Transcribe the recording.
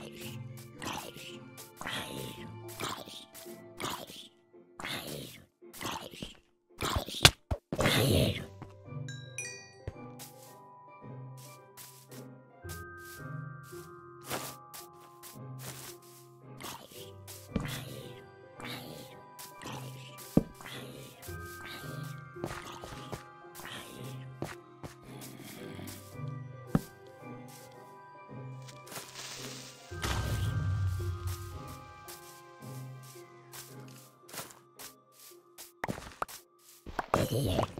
Hey, hey, hey, hey. Hayır.